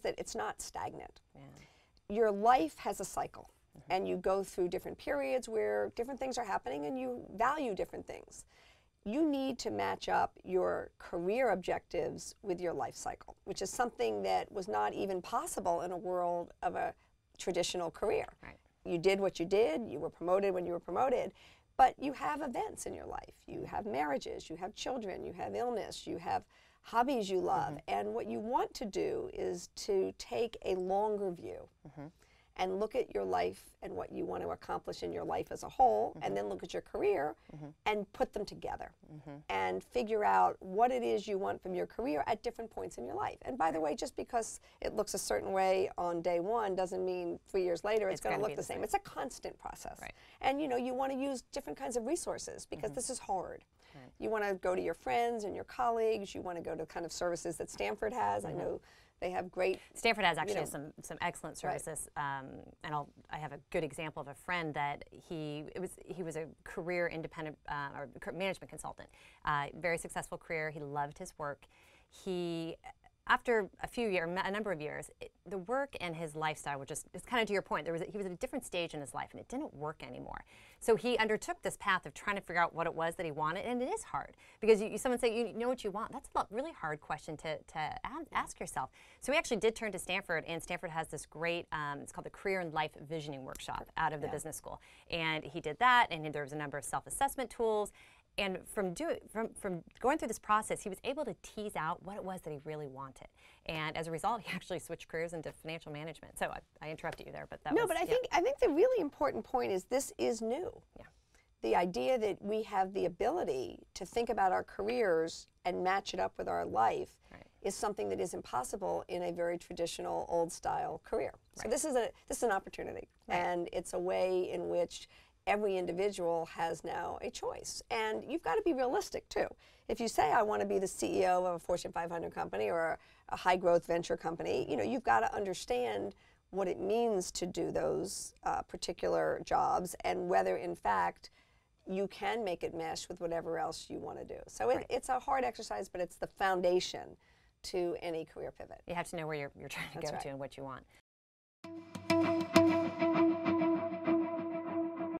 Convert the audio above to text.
that it's not stagnant. Yeah. Your life has a cycle, mm-hmm. and you go through different periods where different things are happening and you value different things. You need to match up your career objectives with your life cycle, which is something that was not even possible in a world of a traditional career. Right. You did what you did, you were promoted when you were promoted, but you have events in your life. You have marriages, you have children, you have illness, you have hobbies you love. Mm-hmm. And what you want to do is to take a longer view mm-hmm. And look at your life and what you want to accomplish in your life as a whole, and mm-hmm. then look at your career mm-hmm. and put them together mm-hmm. and figure out what it is you want from your career at different points in your life. And by the way, just because it looks a certain way on day one doesn't mean three years later it's, It's going to look the the same. same. It's a constant process. Right. And you know, you want to use different kinds of resources because this is hard. You want to go to your friends and your colleagues. You want to go to the kind of services that Stanford has. I know they have great Stanford has actually know- some some excellent Right. services, um, and I'll, I have a good example of a friend that he it was he was a career independent uh, or management consultant, uh, very successful career. He loved his work. He after a few years, a number of years, it, the work and his lifestyle were just, it's kind of to your point, there was a, he was at a different stage in his life and it didn't work anymore. So he undertook this path of trying to figure out what it was that he wanted, and it is hard because you, you someone say, you know what you want? That's a really hard question to, to ask yourself. So he actually did turn to Stanford, and Stanford has this great, um, it's called the Career and Life Visioning Workshop out of the business school. And he did that, and there was a number of self assessment tools. And from doing from from going through this process, he was able to tease out what it was that he really wanted. And as a result, he actually switched careers into financial management. So I, I interrupted you there, but that No, was but I yeah. think I think the really important point is this is new. Yeah. The idea that we have the ability to think about our careers and match it up with our life Right. is something that is impossible in a very traditional old style career. So this is a this is an opportunity and it's a way in which every individual has now a choice. And you've got to be realistic too. If you say I want to be the CEO of a Fortune 500 company or a high growth venture company, you know, you've got to understand what it means to do those uh, particular jobs and whether in fact you can make it mesh with whatever else you want to do. So it, it's a hard exercise, but it's the foundation to any career pivot. You have to know where you're, you're trying to That's go right. to and what you want.